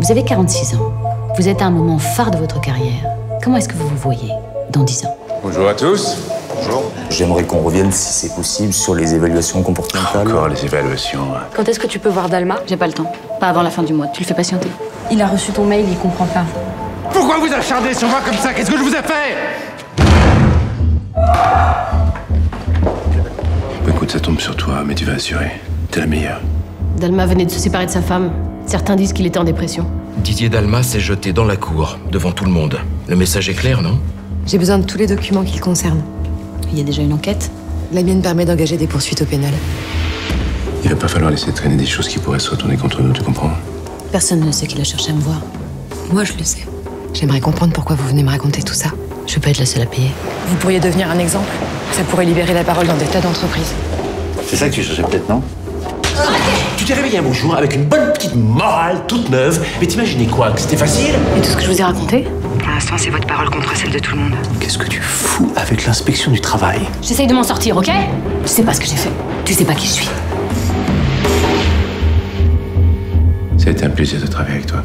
Vous avez 46 ans. Vous êtes à un moment phare de votre carrière. Comment est-ce que vous vous voyez dans 10 ans? Bonjour à tous. Bonjour. J'aimerais qu'on revienne, si c'est possible, sur les évaluations comportementales. Encore les évaluations. Quand est-ce que tu peux voir Dalma? J'ai pas le temps. Pas avant la fin du mois. Tu le fais patienter. Il a reçu ton mail, il comprend pas. Pourquoi vous acharnez sur moi comme ça? Qu'est-ce que je vous ai fait? Écoute, ça tombe sur toi, mais tu vas assurer. T'es la meilleure. Dalma venait de se séparer de sa femme. Certains disent qu'il était en dépression. Didier Dalma s'est jeté dans la cour, devant tout le monde. Le message est clair, non? J'ai besoin de tous les documents qui le concernent. Il y a déjà une enquête? La mienne permet d'engager des poursuites au pénal. Il va pas falloir laisser traîner des choses qui pourraient se retourner contre nous, tu comprends? Personne ne sait qu'il a cherché à me voir. Moi, je le sais. J'aimerais comprendre pourquoi vous venez me raconter tout ça. Je vais pas être la seule à payer. Vous pourriez devenir un exemple. Ça pourrait libérer la parole dans des tas d'entreprises. C'est ça que tu cherchais peut-être, non? Tu t'es réveillé un beau jour avec une bonne petite morale toute neuve, mais t'imaginais quoi Que c'était facile Et tout ce que je vous ai raconté Pour l'instant, c'est votre parole contre celle de tout le monde. Qu'est-ce que tu fous avec l'inspection du travail J'essaye de m'en sortir, ok Tu sais pas ce que j'ai fait. Tu sais pas qui je suis. Ça a été un plaisir de travailler avec toi.